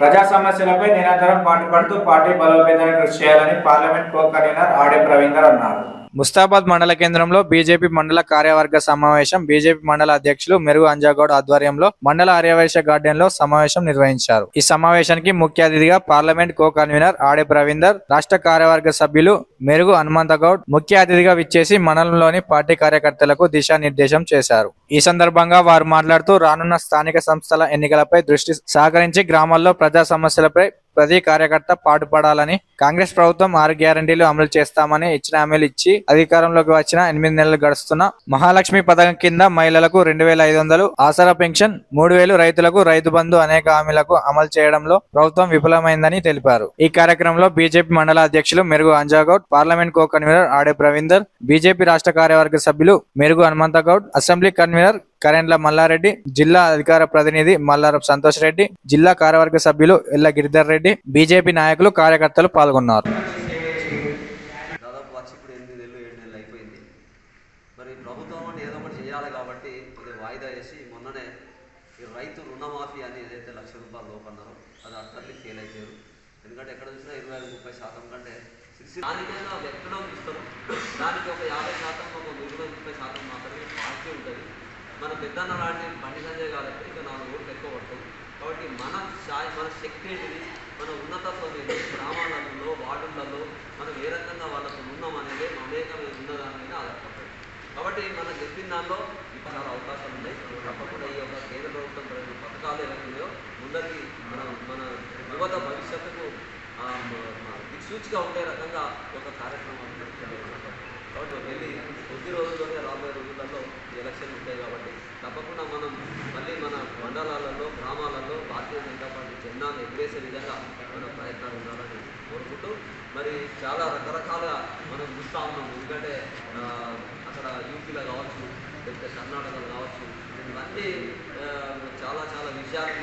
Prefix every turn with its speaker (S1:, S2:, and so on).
S1: ప్రజా సమస్యలపై నిరంతరం పాటుపడుతూ పార్టీ బలోపేతానికి కృషి చేయాలని పార్లమెంట్ కో కన్వీనర్ ఆడే ప్రవీణ్ అన్నారు. ముస్తాబాద్ మండల కేంద్రంలో బీజేపీ మండల కార్యవర్గ సమావేశం బీజేపీ మండల అధ్యక్షులు మెరుగు అంజాగౌడ్ ఆధ్వర్యంలో మండల ఆర్యవైశ్య గార్డెన్లో సమావేశం నిర్వహించారు. ఈ సమావేశానికి ముఖ్య అతిథిగా పార్లమెంట్ కో కన్వీనర్ ఆడే ప్రవీందర్ రాష్ట్ర కార్యవర్గ సభ్యులు మెరుగు హనుమంతగౌడ్ ముఖ్య అతిథిగా విచ్చేసి మండలంలోని పార్టీ కార్యకర్తలకు దిశానిర్దేశం చేశారు. ఈ సందర్భంగా వారు మాట్లాడుతూ రానున్న స్థానిక సంస్థల ఎన్నికలపై దృష్టి సహకరించి గ్రామాల్లో ప్రజా సమస్యలపై ప్రతి కార్యకర్త పాటుపడాలని కాంగ్రెస్ ప్రభుత్వం ఆరు గ్యారంటీలు అమలు చేస్తామని ఇచ్చిన హామీలు ఇచ్చి అధికారంలోకి వచ్చిన ఎనిమిది నెలలు గడుస్తున్న మహాలక్ష్మి పథకం కింద మహిళలకు రెండు వేల ఐదు వందలు ఆసరా పెన్షన్ మూడు వేలు రైతులకు రైతు బంధు అనేక హామీలకు అమలు చేయడంలో ప్రభుత్వం విఫలమైందని తెలిపారు. ఈ కార్యక్రమంలో బీజేపీ మండల అధ్యక్షులు మెరుగు అంజాగౌడ్ పార్లమెంట్ కో కన్వీనర్ ఆడే ప్రవీందర్ బీజేపీ రాష్ట్ర కార్యవర్గ సభ్యులు మెరుగు హనుమంతగౌడ్ అసెంబ్లీ కన్వీనర్ కరెండ్ల మల్లారెడ్డి జిల్లా అధికార ప్రతినిధి మల్లారపు సంతోష్ రెడ్డి జిల్లా కార్యవర్గ సభ్యులు ఎల్ల గిరిధర్ రెడ్డి బీజేపీ నాయకులు కార్యకర్తలు పాల్గొన్నారు.
S2: ఇప్పుడు ఎనిమిది నెలలు ఏడు నెలలు అయిపోయింది. మరి ప్రభుత్వం అంటే ఏదో ఒకటి చేయాలి కాబట్టి కొద్దిగా వాయిదా వేసి మొన్ననే ఈ రైతు రుణమాఫీ అని ఏదైతే లక్ష రూపాయలు లోపన్నారో అది అట్లకి ఫెయిల్ అయిపోయారు. ఎందుకంటే ఎక్కడ చూసినా ఇరవై ఐదు ముప్పై శాతం కంటే సిక్స్టీ దానికైనా ఎక్కడో ఇస్తారు దానికి ఒక యాభై శాతం ఒక ఇరవై ముప్పై శాతం మాత్రమే పార్టీ ఉంటుంది. మన పెద్దన్న లాంటి బండి సంజయ్ కాబట్టి ఇక నాలుగు ఓట్లు ఎక్కువ పడతాయి కాబట్టి మన స్థాయి మన శక్తి ఏంటిది? ఉన్నతత్వం ఏంటి గ్రామాలలో వార్డులలో మనం ఏ రకంగా వాళ్ళకు ఉన్నాం అనేది మమేకం ఉన్నదాని మీద ఆధారపడుతుంది కాబట్టి మనం చెప్పిన దానిలో చాలా అవకాశాలు ఉన్నాయి. తప్పకుండా ఈ యొక్క కేంద్ర ప్రభుత్వం ప్రజలు పథకాలు ఏవైతే ఉన్నాయో ముందరికి మన మన యువత భవిష్యత్తుకు దిక్సూచిగా ఉండే రకంగా ఒక కార్యక్రమం కాబట్టి వెళ్ళి కొద్ది రోజుల్లోనే రాబోయే రోజులలో ఎలక్షన్లు ఉంటాయి కాబట్టి తప్పకుండా మనం మళ్ళీ మన మండలాలలో గ్రామాలలో భారతీయ జనతా పార్టీ జెండాను ఎగిరేసే విధంగా ఉండాలని కోరుకుంటూ మరి చాలా రకరకాల మనం చూస్తూ ఉన్నాం. ఎందుకంటే అక్కడ యూపీలో కావచ్చు లేకపోతే కర్ణాటకలో కావచ్చు ఇవన్నీ చాలా చాలా విషయాలు